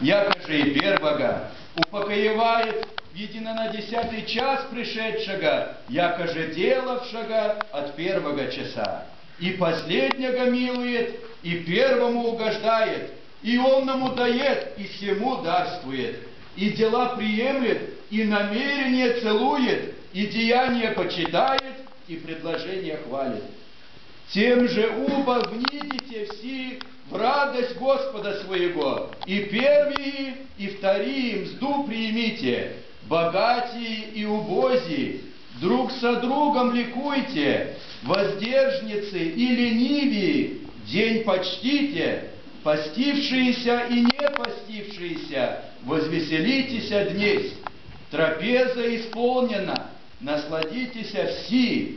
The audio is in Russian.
якоже и первого, упокоевает едино на десятый час пришедшего, якоже делавшего от первого часа. И последнего милует, и первому угождает, и онному дает, и всему дарствует, и дела приемлет, и намерение целует, и деяния почитает, и предложения хвалит. Тем же уба внидите все радость Господа своего, и первые, и вторые мзду примите, богатые и убозии, друг со другом ликуйте, воздержницы и ленивые, день почтите, постившиеся и не постившиеся, возвеселитесь днесь. Трапеза исполнена, насладитесь все,